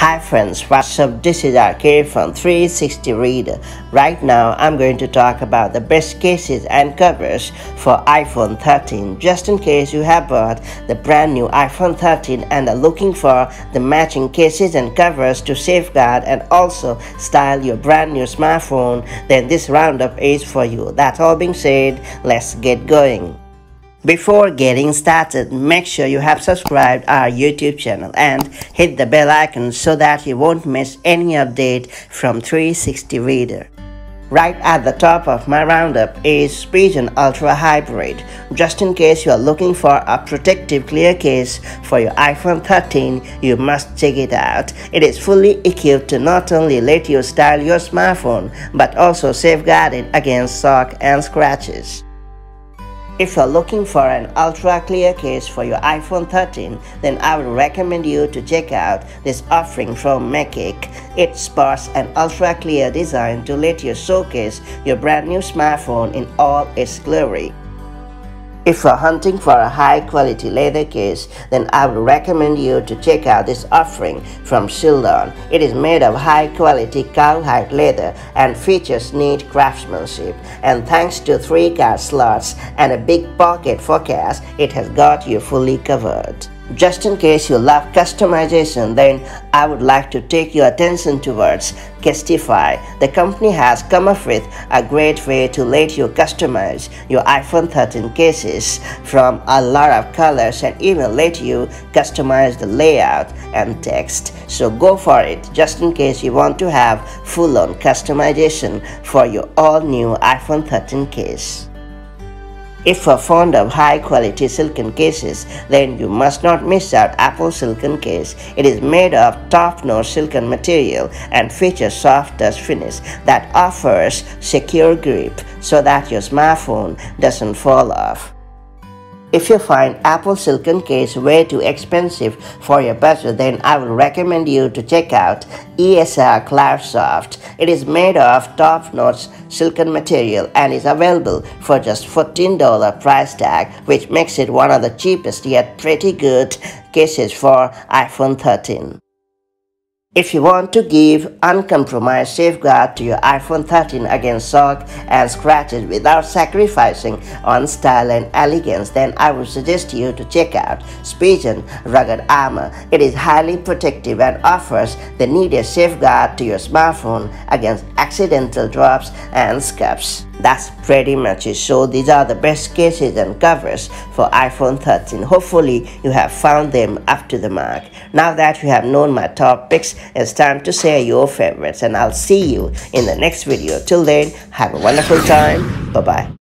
Hi friends, what's up? This is Arcade from 360 Reader. Right now I'm going to talk about the best cases and covers for iPhone 13 just in case you have bought the brand new iPhone 13 and are looking for the matching cases and covers to safeguard and also style your brand new smartphone then this roundup is for you. That all being said, let's get going. Before getting started, make sure you have subscribed our YouTube channel and hit the bell icon so that you won't miss any update from 360 Reader. Right at the top of my roundup is Spigen Ultra Hybrid. Just in case you are looking for a protective clear case for your iPhone 13, you must check it out. It is fully equipped to not only let you style your smartphone, but also safeguard it against sock and scratches. If you're looking for an ultra clear case for your iPhone 13, then I would recommend you to check out this offering from Mkeke. It sports an ultra clear design to let you showcase your brand new smartphone in all its glory. If you're hunting for a high quality leather case, then I would recommend you to check out this offering from Shieldon. It is made of high quality cowhide leather and features neat craftsmanship. And thanks to three card slots and a big pocket for cash, it has got you fully covered. Just in case you love customization, then I would like to take your attention towards Casetify. The company has come up with a great way to let you customize your iPhone 13 cases from a lot of colors and even let you customize the layout and text. So go for it just in case you want to have full-on customization for your all-new iPhone 13 case. If you're fond of high quality silicone cases, then you must not miss out Apple Silicone Case. It is made of top-notch silicone material and features soft touch finish that offers secure grip so that your smartphone doesn't fall off. If you find Apple Silicone Case way too expensive for your budget, then I would recommend you to check out ESR CloudSoft. It is made of top-notch silicone material and is available for just $14 price tag, which makes it one of the cheapest yet pretty good cases for iPhone 13. If you want to give uncompromised safeguard to your iPhone 13 against sock and scratches without sacrificing on style and elegance, then I would suggest you to check out Spigen Rugged Armor. It is highly protective and offers the needed safeguard to your smartphone against accidental drops and scuffs. That's pretty much it. So these are the best cases and covers for iPhone 13. Hopefully you have found them up to the mark. Now that you have known my top picks, it's time to share your favorites and I'll see you in the next video. Till then, have a wonderful time. Bye-bye.